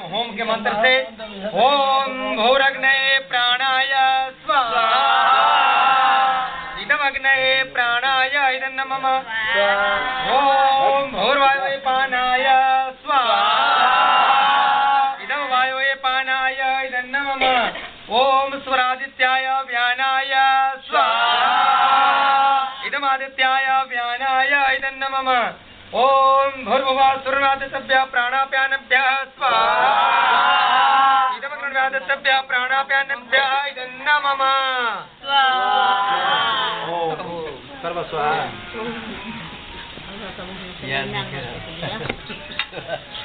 ॐ भूरग्नये प्राणाय स्वाहा। इदमग्नये प्राणाय इदन्न मम ॐ भूर्वायुवे पानाय स्वाहा। इदं वायुवे पानाय इदन्न मम ॐ स्वरादित्याय व्यानाय स्वाहा। इदमादित्याय व्यानाय इदन्न मम ॐ भूर्भुवासुरव्यादितव्यः प्राणाप्यानभ्यः स्वाहा। इदमग्रणव्यादितव्यः प्राणाप्यानभ्यः इदं न मम सर्वस्वाहा।